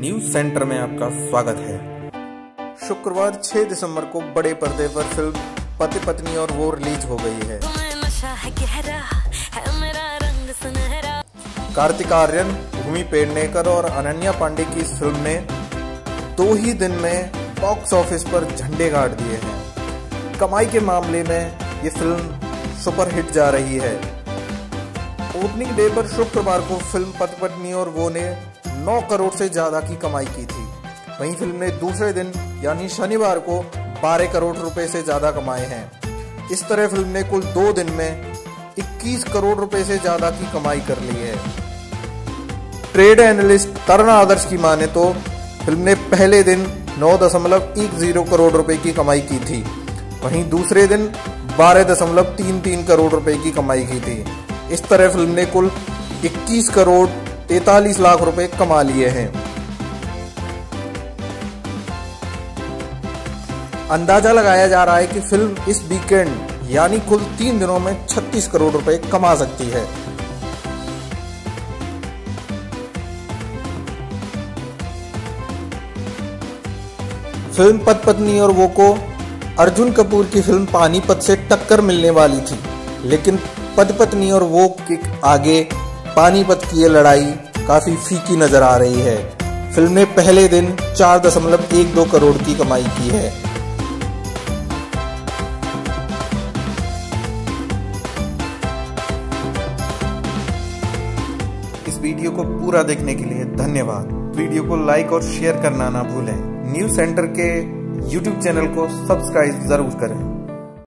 News centre में आपका स्वागत है। शुक्रवार 6 दिसंबर को बड़े पर्दे पर फ़िल्म पति पत्नी और वो रिलीज़ हो गई है। कार्तिक आर्यन भूमि पेडनेकर और अनन्या पांडे की इस फ़िल्म ने दो ही दिन में बॉक्स ऑफ़िस पर झंडे गाड़ दिए हैं। कमाई के मामले में ये फ़िल्म सुपरहिट जा रही है। ओपनिंग डे पर शुक्रवार को फ़िल्म पति पत्नी और वो ने 9 करोड़ से ज़्यादा की कमाई की थी। वहीं फ़िल्म ने दूसरे दिन, यानी शनिवार को 12 करोड़ रुपए से ज़्यादा कमाए हैं। इस तरह फ़िल्म ने कुल दो दिन में 21 करोड़ रुपए से ज़्यादा की कमाई कर ली है। ट्रेड एनालिस्ट तरण आदर्श की माने तो फ़िल्म ने पहले दिन नौ दशमलव एक ज़ीरो करोड़ रुपए की कमाई की थी। वहीं दूसरे दिन बारह दशमलव तीन तीन करोड़ रुपए की कमाई की थी। इस तरह फ़िल्म ने कुल 21 करोड़ 43 लाख रुपए कमा लिए हैं। अंदाज़ा लगाया जा रहा है कि फ़िल्म इस वीकेंड, यानी कुल तीन दिनों में 36 करोड़ रुपए कमा सकती है। फ़िल्म पत पत्नी और वो को अर्जुन कपूर की फ़िल्म पानीपत से टक्कर मिलने वाली थी, लेकिन पति पत्नी और वो के आगे पानीपत की ये लड़ाई काफ़ी फीकी नज़र आ रही है। फ़िल्म ने पहले दिन चार दशमलव एक दो करोड़ की कमाई की है। इस वीडियो को पूरा देखने के लिए धन्यवाद। वीडियो को लाइक और शेयर करना ना भूलें। न्यूज़ सेंटर के यूट्यूब चैनल को सब्सक्राइब ज़रूर करें।